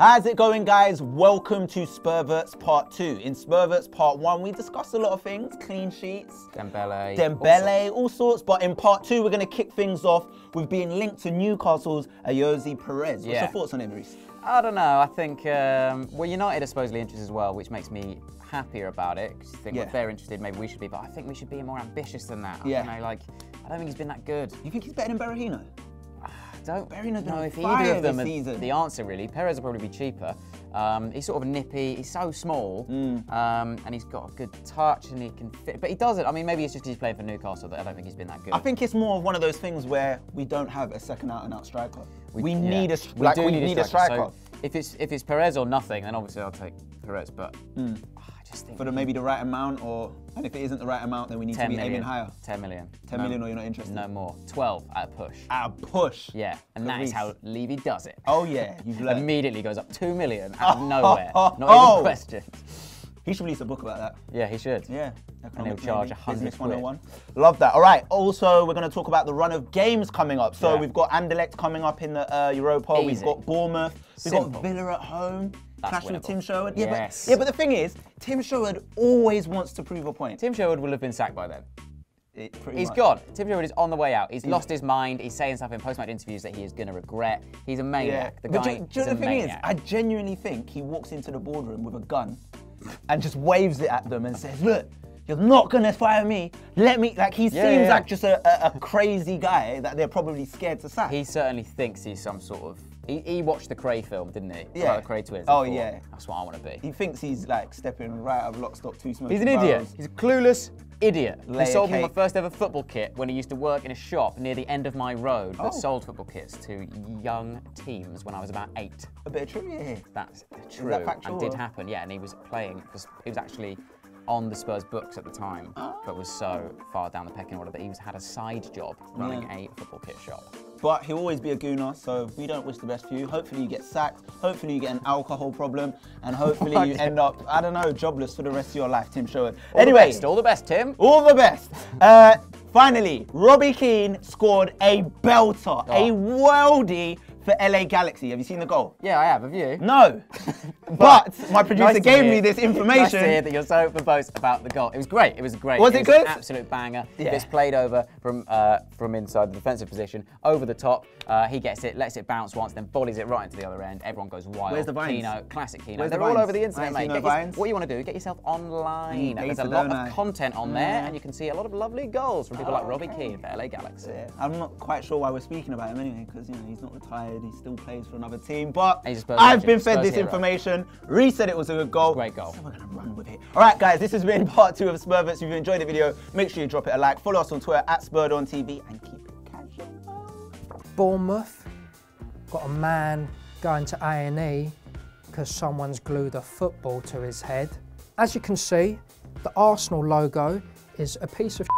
How's it going, guys? Welcome to Spurverts Part 2. In Spurverts Part 1, we discussed a lot of things clean sheets, Dembele. Dembele, all sorts. But in Part 2, we're going to kick things off with being linked to Newcastle's Ayoze Perez. What's Yeah. your thoughts on it, Rhys? I don't know. I think um, well, United are supposedly interested as well, which makes me happier about it. Because I think Yeah. if they're interested, maybe we should be. But I think we should be more ambitious than that. Yeah. You know, like I don't think he's been that good. You think he's better than Berahino? Don't Berahino's know if either of them are season. the answer really. Perez will probably be cheaper. Um, he's sort of nippy. He's so small, Mm. um, and he's got a good touch, and he can fit. But he doesn't. I mean, maybe it's just he's playing for Newcastle that I don't think he's been that good. I think it's more of one of those things where we don't have a second out and out striker. We, yeah. need a We like, do we need, a striker. So if it's if it's Perez or nothing, then obviously I'll take Perez. But I just think for the, maybe the right amount, or and if it isn't the right amount, then we need to be million. aiming higher. 10 million. 10 million or you're not interested? No more. 12 at a push. At a push. Yeah, and that is how Levy does it. Oh yeah, you've learned. Immediately goes up 2 million out of Oh, nowhere. oh, Not oh. even questioned. He should release a book about that. Yeah, he should. Yeah. And he'll charge maybe, 100 Business 101. Love that. All right. Also, we're going to talk about the run of games coming up. So Yeah. we've got Anderlecht coming up in the uh, Europa. We've got Bournemouth. We've got Villa at home. That's Clash with. Tim Sherwood. Yeah, Yes. but, yeah, but the thing is, Tim Sherwood always wants to prove a point. Tim Sherwood will have been sacked by then. It- He's much. gone. Tim Sherwood is on the way out. He's lost his mind. He's saying stuff in post-match interviews that he is going to regret. He's a Yeah. maniac. The but guy do, do you know the thing maniac. is, I genuinely think he walks into the boardroom with a gun and just waves it at them and says, "Look, you're not gonna fire me. Let me." Like he Yeah, seems yeah. like just a, a, a crazy guy that they're probably scared to sack. He certainly thinks he's some sort of. He, he watched the Kray film, didn't he? Yeah. About the Kray twins. Oh, thought, yeah. That's what I want to be. He thinks he's like stepping right out of lock, stock, two smoking He's an idiot. barrels. He's a clueless idiot. Layer he sold me my first ever football kit when he used to work in a shop near the end of my road that Oh. sold football kits to young teams when I was about eight. A bit of trivia here. That's true that factual and did happen. Yeah, and he was playing. Because he was actually on the Spurs books at the time, but was so far down the pecking order that he was had a side job running Yeah. a football kit shop. But he'll always be a gooner, so we don't wish the best for you. Hopefully you get sacked. Hopefully you get an alcohol problem, and hopefully you end up, I don't know, jobless for the rest of your life, Tim Sherwood. All anyway, the best, all the best, Tim. All the best. Uh, finally, Robbie Keane scored a belter, a Oh. For LA Galaxy. Have you seen the goal? Yeah, I have. Have you? No. but my producer Nice gave me this Nice to hear information. that you're so verbose about the goal. It was great. It was great. Was it was good? An absolute banger. Yeah. It's played over from uh, from inside the defensive position over the top. Uh, he gets it, lets it bounce once, then volleys it right into the other end. Everyone goes wild. Where's the vines? Keano, classic Keano. Where's They're all over the internet, mate. no Get your- vines. what you want to do? Get yourself online. Mm, There's a lot of content on there, Yeah. and you can see a lot of lovely goals from people like Robbie okay. Keane for LA Galaxy. Yeah, I'm not quite sure why we're speaking about him anyway, because you know he's not retired. He still plays for another team. But He's a Spurs I've been fed Spurs this hero. information. Rhys said it was a good goal. Great goal. So we're gonna run with it. All right, guys, this has been part two of Spurverts. If you enjoyed the video, make sure you drop it a like. Follow us on Twitter at SpurredOnTV and keep it casual. Bournemouth got a man going to A&E because someone's glued a football to his head. As you can see, the Arsenal logo is a piece of